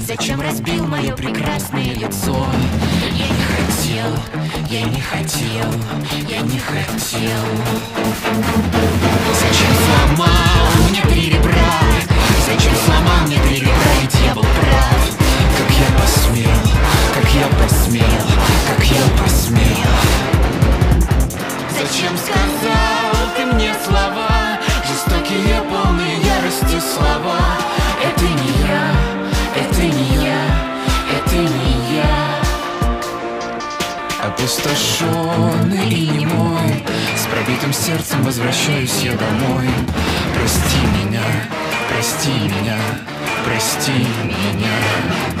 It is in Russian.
Зачем разбил мое прекрасное лицо? Я не хотел, я не хотел, я не хотел. Это не я, это не я. Опустошенный и немой С пробитым сердцем возвращаюсь я домой. Прости меня, прости меня, прости меня